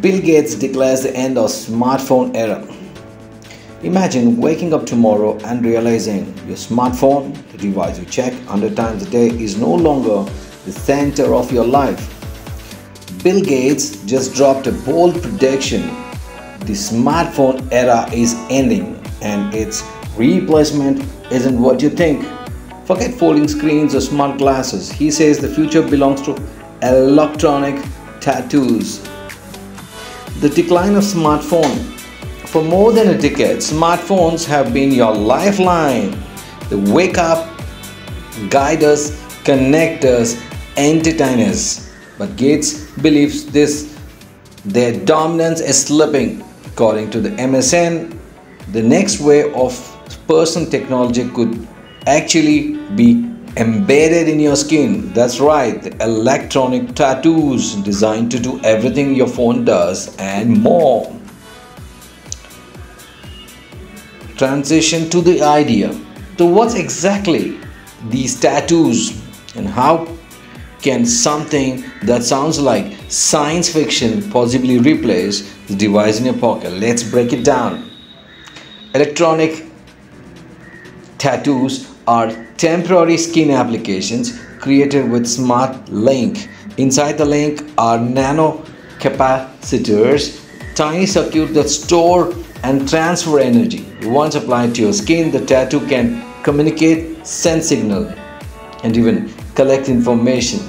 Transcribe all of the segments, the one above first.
Bill Gates declares the end of smartphone era. Imagine waking up tomorrow and realizing your smartphone, the device you check 100 times a day, is no longer the center of your life. Bill Gates just dropped a bold prediction. The smartphone era is ending and its replacement isn't what you think. Forget folding screens or smart glasses. He says the future belongs to electronic tattoos. The decline of smartphone. For more than a decade, smartphones have been your lifeline. They wake up, guide us, connect us, entertain us. But Gates believes this their dominance is slipping. According to the MSN, the next wave of person technology could actually be embedded in your skin. That's right, electronic tattoos designed to do everything your phone does and more. Transition to the idea. So, what's exactly these tattoos and how can something that sounds like science fiction possibly replace the device in your pocket? Let's break it down. Electronic tattoos are temporary skin applications created with Smart Ink. Inside the ink are nano capacitors, tiny circuits that store and transfer energy. Once applied to your skin, the tattoo can communicate, send signal, and even collect information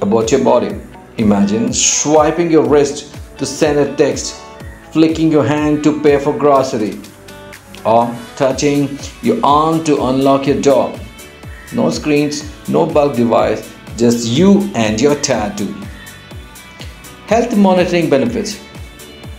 about your body. Imagine swiping your wrist to send a text, flicking your hand to pay for grocery, or touching your arm to unlock your door. No screens, no bulk device, just you and your tattoo. Health monitoring benefits.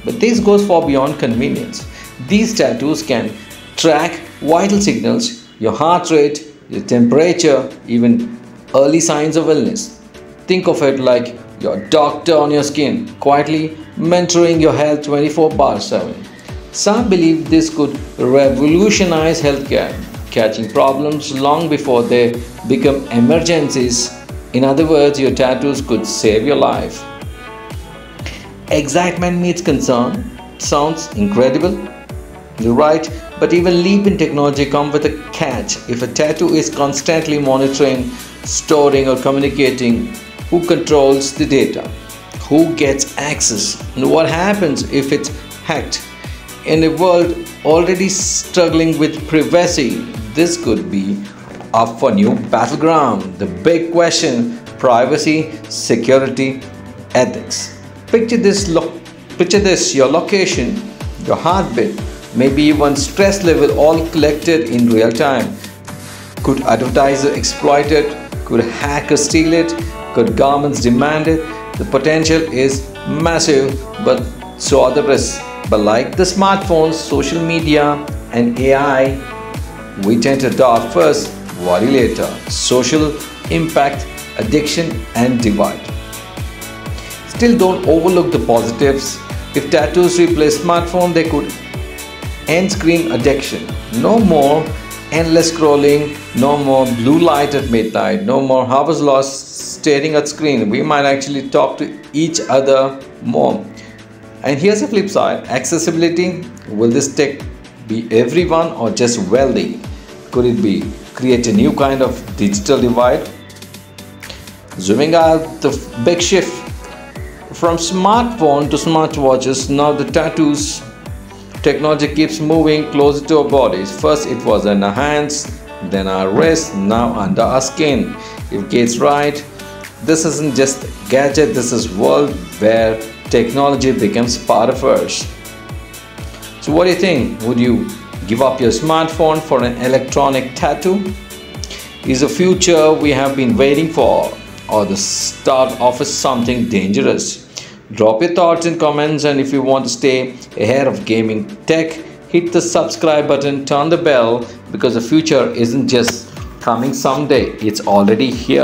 But this goes far beyond convenience. These tattoos can track vital signals, your heart rate, your temperature, even early signs of illness. Think of it like your doctor on your skin, quietly mentoring your health 24 by 7. Some believe this could revolutionize healthcare, catching problems long before they become emergencies. In other words, your tattoos could save your life. Excitement meets concern. Sounds incredible. You're right, but even leap in technology come with a catch. If a tattoo is constantly monitoring, storing or communicating, who controls the data? Who gets access? And what happens if it's hacked? In a world already struggling with privacy, this could be up for new battleground. The big question privacy, security, ethics. Picture this lo- picture this your location, your heartbeat, maybe even stress level all collected in real time. Could advertiser exploit it? Could hacker steal it? Could governments demand it? The potential is massive, but so are the risks. But like the smartphones, social media, and AI, we tend to adopt first, worry later. Social impact, addiction, and divide. Still, don't overlook the positives. If tattoos replace smartphone, they could end screen addiction. No more endless scrolling, no more blue light at midnight, no more hours lost staring at screen. We might actually talk to each other more. And here's the flip side accessibility. Will this tech be everyone or just wealthy? Could it be create a new kind of digital divide? Zooming out, the big shift from smartphone to smartwatches, now the tattoos technology keeps moving closer to our bodies. First, it was in our hands, then our wrists, now under our skin. If Gates right, this isn't just gadget, this is world where technology becomes part of us. So, what do you think? Would you give up your smartphone for an electronic tattoo? Is the future we have been waiting for, or the start of something dangerous? Drop your thoughts in comments, and if you want to stay ahead of gaming tech, hit the subscribe button, turn the bell because the future isn't just coming someday, it's already here.